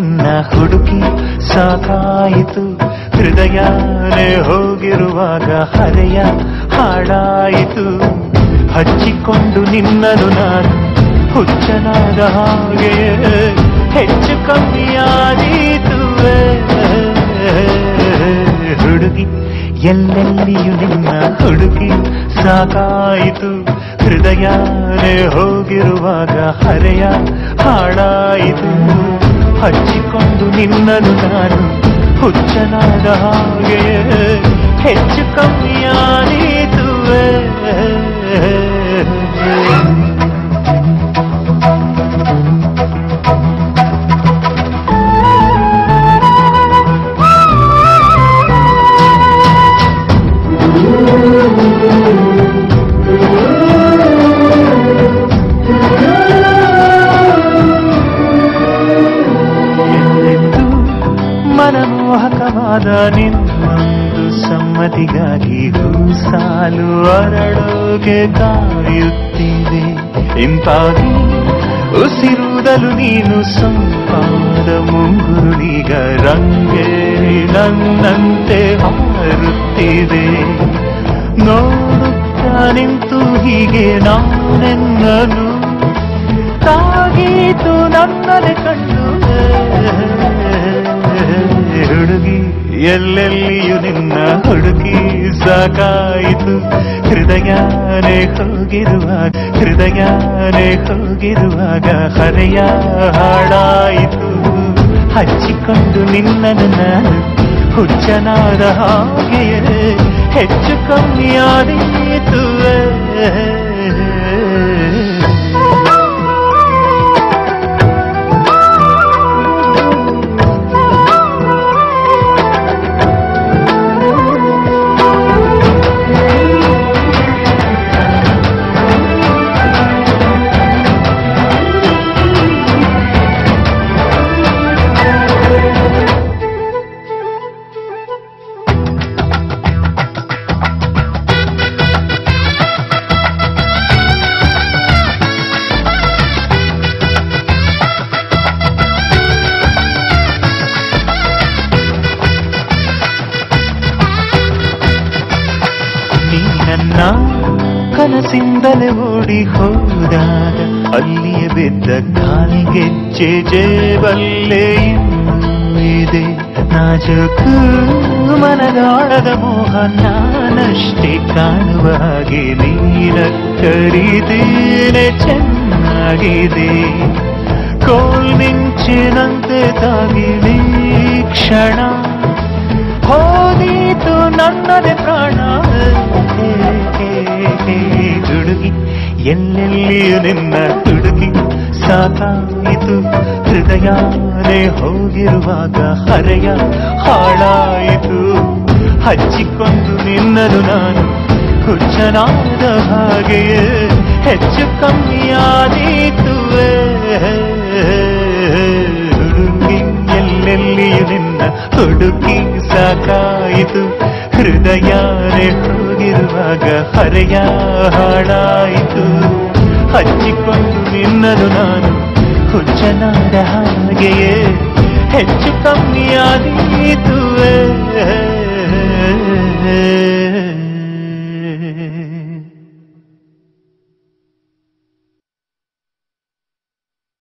ಹುಡುಕಿ ಸಾಕಾಯಿತು. ಹೃದಯನೇ ಹೋಗಿರುವಾಗ ಹರೆಯ ಹಾಡಾಯಿತು. ಹಚ್ಚಿಕೊಂಡು ನಿನ್ನನು ನಾನು ಹುಚ್ಚನಾದ ಹಾಗೆ ಹೆಚ್ಚು ಕಮ್ಮಿಯಾದೀತು. ಹುಡುಗಿ, ಎಲ್ಲೆಲ್ಲಿಯೂ ನಿನ್ನ ಹುಡುಗಿ ಸಾಕಾಯಿತು. ಹೃದಯನೇ ಹೋಗಿರುವಾಗ ಹರೆಯ ಹಾಡಾಯಿತು. ಹಚ್ಚಿಕೊಂಡು ನಿನ್ನನು ನಾನು ಹುಚ್ಚನಾದ ಹಾಗೆ ಹೆಚ್ಚು ಕಮ್ಮಿಯಾದೀತು ಮನಮೋಹಕವಾದ ನಿನ್ನೊಂದು ಸಮ್ಮತಿಗಾಗಿ ಸಾಲು ಅರಳೋಗೆ ಕಾಯುತ್ತಿದೆ. ಇಂಪಾಗಿ ಉಸಿರುದಲು ನೀನು ಸಂಪಾದ ಮುಂಗುರುಳೀಗ ರಂಗೇರಿ ನನ್ನಂತೆ ಹಾರುತ್ತಿದೆ. ನೋಡುತ್ತ ನಿಂತು ಹೀಗೆ ನಾನೆನ್ನನು, ತಾಗೀತು ನನ್ನನೆ ಕಣ್ಣು ಎಲ್ಲೆಲ್ಲಿಯೂ ನಿನ್ನ ಹುಡುಕಿ ಸಾಕಾಯಿತು. ಹೃದಯನೇ ಹೋಗಿರುವಾಗ ಹೃದಯನೇ ಹೋಗಿರುವಾಗ ಹರೆಯ ಹಾಡಾಯಿತು. ಹಚ್ಚಿಕೊಂಡು ನಿನ್ನ ನಾನು ಹುಚ್ಚನಾದ ಹಾಗೆಯೇ ಹೆಚ್ಚು ಕಮ್ಮಿಯಾದೀತು ಕನಸಿಂದಲೇ ಓಡಿ ಹೋದಾಗ ಅಲ್ಲಿಯ ಬಿದ್ದ ಕಾಲಿಗೆಜ್ಜೆ ಜೇಬಲ್ಲೇ ಇದೆ ನಾಜೂಕು ಮನದಾಳದ ಮೋಹ ನಾನಷ್ಟೇ ಕಾಣುವ ಹಾಗೆ ನೀನ ಕರಿದೇನೆ ಚೆನ್ನಾಗಿದೆ. ಕೋಲ್ ಮಿಂಚಿನಂತೆ ತಾಗಿ ಕ್ಷಣ ಹೋದೀತು ನನ್ನದೇ ಪ್ರಾಣ. ಎಲ್ಲೆಲ್ಲಿಯೂ ನಿನ್ನ ತುಡುಕಿ? ಸಾಕಾಯಿತು, ಹೃದಯನೇ ಹೋಗಿರುವಾಗ ಹರೆಯ ಹಾಳಾಯಿತು. ಹಚ್ಚಿಕೊಂಡು ನಿನ್ನನು ನಾನು ಹುಚ್ಚನಾದ ಹಾಗೆಯೇ, ಹೆಚ್ಚು ಕಮ್ಮಿಯಾದೀತು ಹುಡುಗಿ ಎಲ್ಲೆಲ್ಲಿಯೂ ನಿನ್ನ ಹುಡುಕಿ ಸಾಕಾಯಿತು, ಹೃದಯನೇ ಹೋಗಿರುವಾಗ ಹರೆಯ ಹಾಳಾಯಿತು ಹಚ್ಚಿಕೊಂಡು ನಿನ್ನನು ನಾನು ಹುಚ್ಚನಾದ ಹಾಗೆಯೇ ಹೆಚ್ಚು ಕಮ್ಮಿಯಾದೀತು